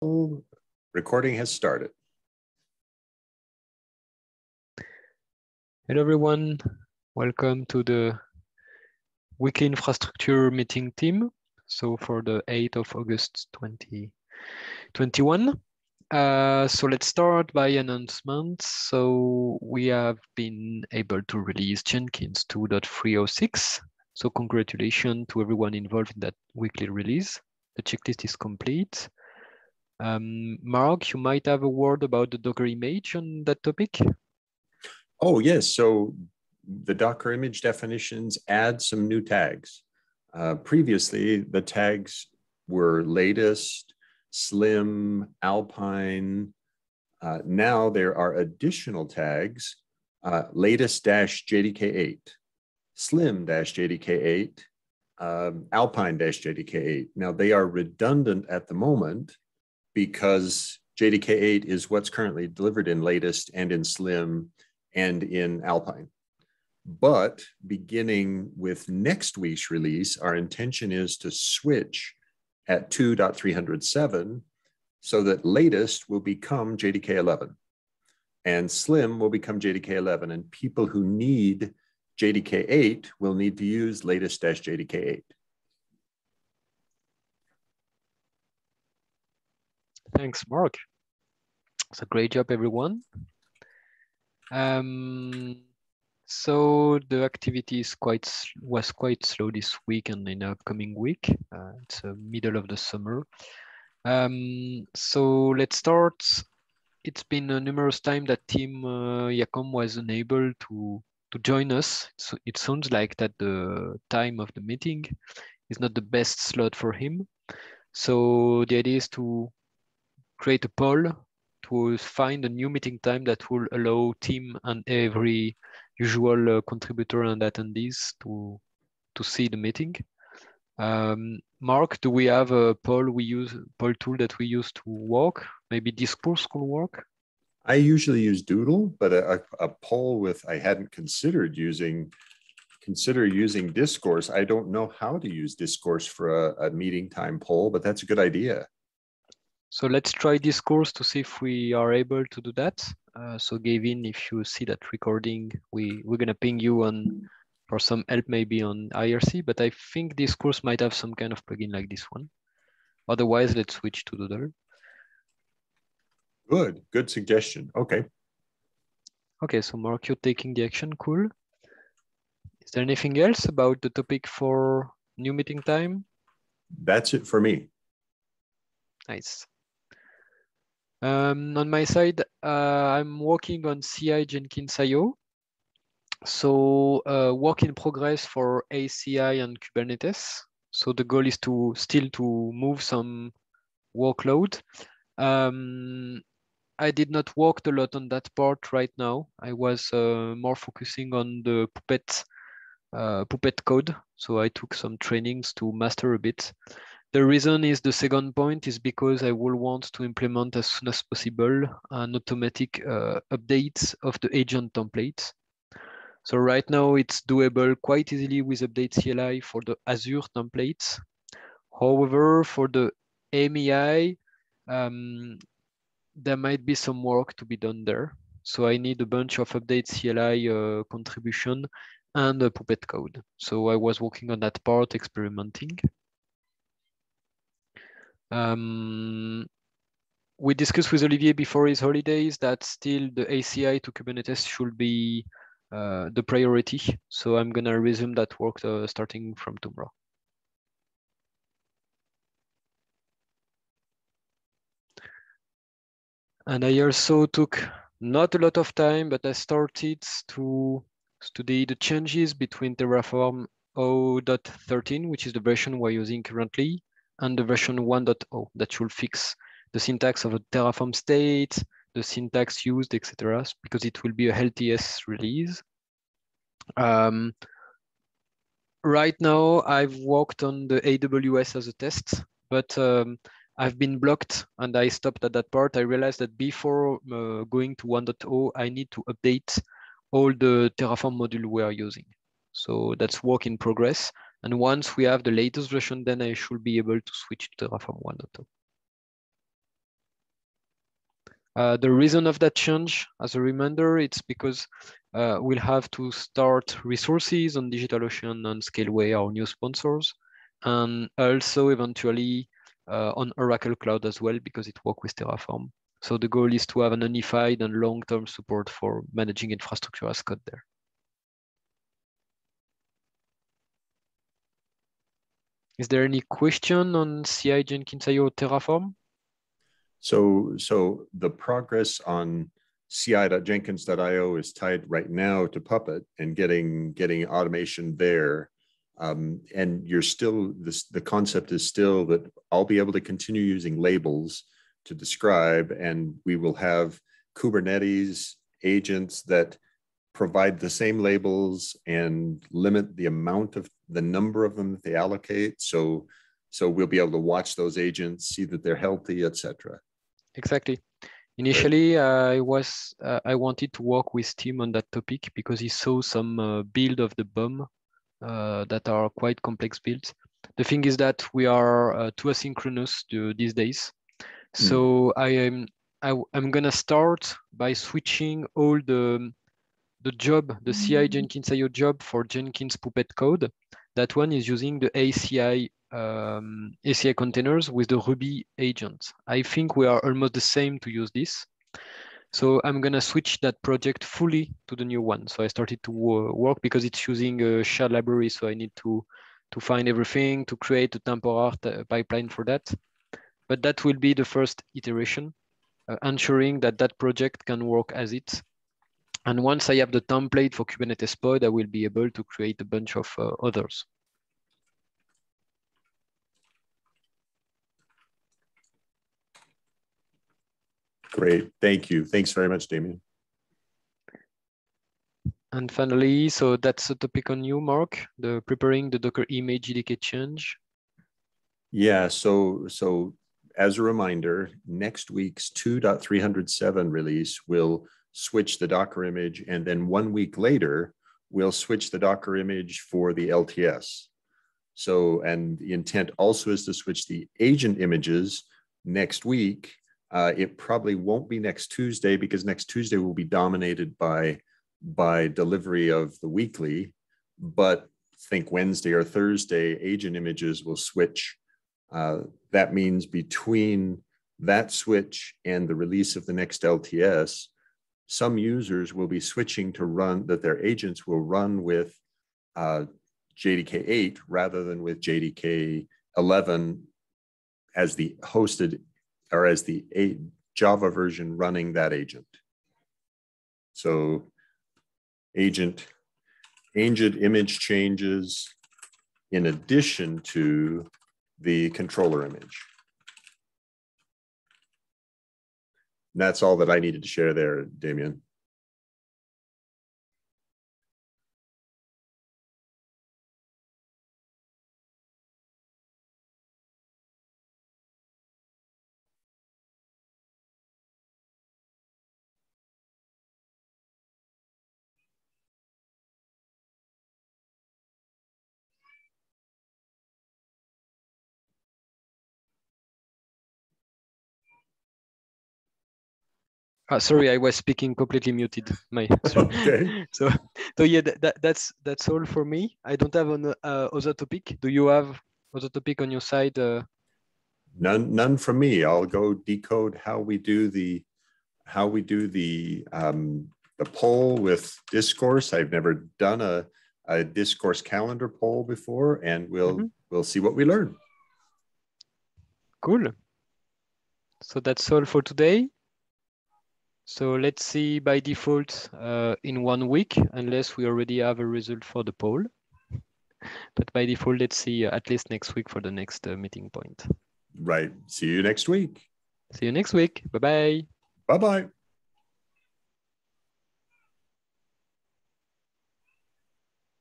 Recording has started. Hello, everyone. Welcome to the weekly infrastructure meeting team. So for the 8th of August 2021. Uh, so let's start by announcements. So we have been able to release Jenkins 2.306. So congratulations to everyone involved in that weekly release. The checklist is complete. Um, Mark, you might have a word about the Docker image on that topic. Oh, yes. So the Docker image definitions add some new tags. Uh, previously, the tags were latest, slim, alpine. Uh, now there are additional tags, uh, latest dash JDK8, slim dash JDK8, um, alpine dash JDK8. Now they are redundant at the moment because JDK8 is what's currently delivered in latest and in slim and in alpine. But beginning with next week's release, our intention is to switch at 2.307 so that latest will become JDK11 and slim will become JDK11 and people who need JDK8 will need to use latest JDK8. Thanks, Mark. A great job, everyone. Um, so the activity is quite was quite slow this week and in the upcoming week. Uh, it's the middle of the summer. Um, so let's start. It's been a numerous time that Tim uh, Jacomb was unable to to join us. So it sounds like that the time of the meeting is not the best slot for him. So the idea is to create a poll to find a new meeting time that will allow Tim and every usual uh, contributor and attendees to to see the meeting. Um, Mark, do we have a poll we use poll tool that we use to work? Maybe Discourse could work. I usually use Doodle, but a, a poll with I hadn't considered using consider using Discourse. I don't know how to use Discourse for a, a meeting time poll, but that's a good idea. So let's try Discourse to see if we are able to do that. Uh, so Gavin, if you see that recording, we, we're gonna ping you on for some help maybe on IRC, but I think Discourse might have some kind of plugin like this one. Otherwise, let's switch to Doodle. Good, good suggestion. Okay. Okay, so Mark, you're taking the action, cool. Is there anything else about the topic for new meeting time? That's it for me. Nice. Um, on my side, uh, I'm working on CI Jenkins IO. So uh, work in progress for ACI and Kubernetes. So the goal is to still to move some workload. Um, I did not work a lot on that part right now. I was uh, more focusing on the Puppet uh, Puppet code. So I took some trainings to master a bit. The reason is the second point is because I will want to implement as soon as possible an automatic uh, update of the agent templates. So right now it's doable quite easily with update CLI for the Azure templates. However, for the AMI, um, there might be some work to be done there. So I need a bunch of update CLI uh, contribution and a Puppet code. So I was working on that part, experimenting. Um, we discussed with Olivier before his holidays that still the ACI to Kubernetes should be uh, the priority. So I'm gonna resume that work uh, starting from tomorrow. And I also took not a lot of time, but I started to study the changes between Terraform 0.13, which is the version we're using currently, and the version 1.0 that should fix the syntax of a Terraform state, the syntax used, etc., because it will be a LTS release. Um, right now, I've worked on the AWS as a test, but um, I've been blocked and I stopped at that part. I realized that before uh, going to 1.0, I need to update all the Terraform module we are using. So that's work in progress. And once we have the latest version, then I should be able to switch to Terraform 1.0. Uh, the reason of that change, as a reminder, it's because uh, we'll have to start resources on DigitalOcean and Scaleway, our new sponsors, and also eventually uh, on Oracle Cloud as well, because it works with Terraform. So the goal is to have an unified and long-term support for managing infrastructure as code there. Is there any question on CI Jenkins.io Terraform? So, so the progress on ci.jenkins.io is tied right now to Puppet and getting getting automation there. Um, and you're still this the concept is still that I'll be able to continue using labels to describe, and we will have Kubernetes agents that provide the same labels and limit the amount of the number of them that they allocate. So, so we'll be able to watch those agents, see that they're healthy, etc. Exactly. Initially, uh, I was uh, I wanted to work with Tim on that topic because he saw some uh, build of the BOM uh, that are quite complex builds. The thing is that we are uh, too asynchronous these days, so mm. I am I, am gonna start by switching all the the job, the CI Jenkins IO job for Jenkins Puppet code. That one is using the ACI um, ACI containers with the Ruby agent. I think we are almost the same to use this. So I'm gonna switch that project fully to the new one. So I started to work because it's using a shared library. So I need to, to find everything, to create a temporal pipeline for that. But that will be the first iteration, uh, ensuring that that project can work as it. And once I have the template for Kubernetes pod, I will be able to create a bunch of uh, others. Great, thank you. Thanks very much, Damien. And finally, so that's a topic on you, Mark, the preparing the Docker image JDK change. Yeah, so so as a reminder, next week's 2.307 release will switch the Docker image, and then one week later, we'll switch the Docker image for the LTS. So, and the intent also is to switch the agent images next week. Uh, it probably won't be next Tuesday because next Tuesday will be dominated by by delivery of the weekly, but think Wednesday or Thursday, agent images will switch. Uh, that means between that switch and the release of the next LTS, some users will be switching to run that their agents will run with uh, JDK 8 rather than with JDK 11 as the hosted or as the eight Java version running that agent. So agent, agent image changes in addition to the controller image. And that's all that I needed to share there, Damien. Uh, sorry, I was speaking completely muted. My okay. so so yeah, that, that, that's that's all for me. I don't have an uh, other topic. Do you have other topic on your side? Uh... None, none from me. I'll go decode how we do the how we do the um, the poll with discourse. I've never done a a discourse calendar poll before, and we'll mm -hmm. we'll see what we learn. Cool. So that's all for today. So let's see by default uh, in one week, unless we already have a result for the poll. But by default, let's see uh, at least next week for the next uh, meeting point. Right. See you next week. See you next week. Bye-bye. Bye-bye.